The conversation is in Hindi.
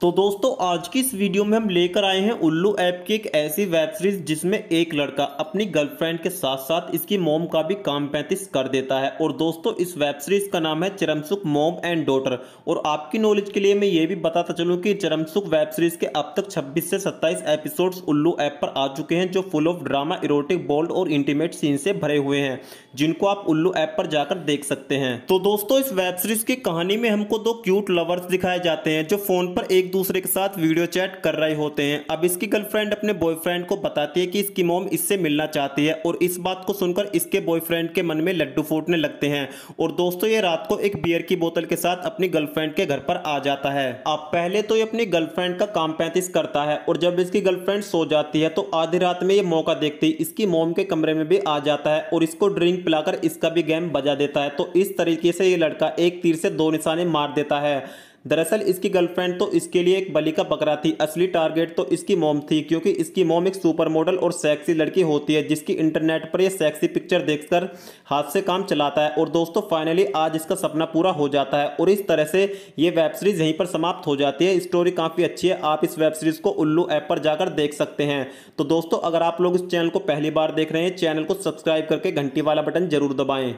तो दोस्तों, आज की इस वीडियो में हम लेकर आए हैं उल्लू ऐप की एक ऐसी वेब सीरीज़ जिसमें एक लड़का अपनी गर्लफ्रेंड के साथ साथ इसकी मोम का भी काम पैंतीस कर देता है। और दोस्तों, इस वेब सीरीज़ का नाम है चरमसुख मोम एंड डॉटर और आपकी नॉलेज के लिए मैं ये भी बताता चलूँ कि चरमसुख वेब सीरीज़ के अब तक छब्बीस से सत्ताईस एपिसोड उल्लू ऐप पर आ चुके हैं, जो full of drama erotic bold और इंटीमेट सीन से भरे हुए हैं, जिनको आप उल्लू ऐप पर जाकर देख सकते हैं। तो दोस्तों, इस वेब सीरीज़ की कहानी में हमको दो क्यूट लवर्स दिखाए जाते हैं, जो फ़ोन पर एक दूसरे के साथ वीडियो चैट कर रहे होते हैं। अब इसकी गर्लफ्रेंड अपने बॉयफ्रेंड को बताती है कि इसकी मोम इससे मिलना चाहती है और इस बात को सुनकर इसके बॉयफ्रेंड के मन में लड्डू फूटने लगते हैं। और दोस्तों, ये रात को एक बियर की बोतल के साथ अपनी गर्लफ्रेंड के घर पर आ जाता है। अब पहले तो ये अपनी गर्लफ्रेंड का काम पैंतीस करता है और जब इसकी गर्लफ्रेंड सो जाती है तो आधी रात में ये मौका देखती इसकी मोम के कमरे में भी आ जाता है और इसको ड्रिंक पिलाकर इसका भी गेम बजा देता है। तो इस तरीके से ये लड़का एक तीर से दो निशाने मार देता है। दरअसल इसकी गर्लफ्रेंड तो इसके लिए एक बलि का बकरा थी, असली टारगेट तो इसकी मोम थी, क्योंकि इसकी मोम एक सुपर मॉडल और सेक्सी लड़की होती है, जिसकी इंटरनेट पर ये सेक्सी पिक्चर देखकर हाथ से काम चलाता है। और दोस्तों फाइनली आज इसका सपना पूरा हो जाता है और इस तरह से ये वेब सीरीज़ यहीं पर समाप्त हो जाती है। स्टोरी काफ़ी अच्छी है, आप इस वेब सीरीज़ को उल्लू ऐप पर जाकर देख सकते हैं। तो दोस्तों, अगर आप लोग इस चैनल को पहली बार देख रहे हैं चैनल को सब्सक्राइब करके घंटी वाला बटन ज़रूर दबाएँ।